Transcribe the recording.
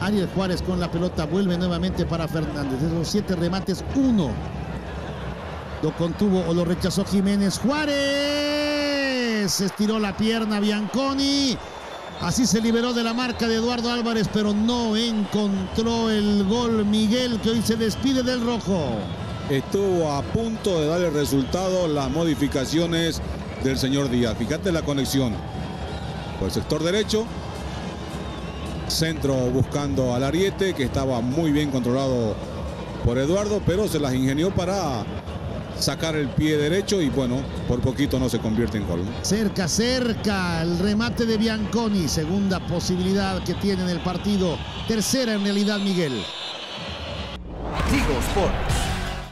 Ariel Juárez con la pelota vuelve nuevamente para Fernández. De los siete remates, uno lo contuvo o lo rechazó Jiménez. Juárez estiró la pierna Bianconi. Así se liberó de la marca de Eduardo Álvarez, pero no encontró el gol Miguel, que hoy se despide del rojo. Estuvo a punto de dar el resultado las modificaciones del señor Díaz. Fíjate la conexión. Por el sector derecho. Centro buscando al Ariete, que estaba muy bien controlado por Eduardo, pero se las ingenió para sacar el pie derecho y bueno, por poquito no se convierte en gol. Cerca, cerca el remate de Bianconi, segunda posibilidad que tiene en el partido, tercera en realidad Miguel. Tigo Sports.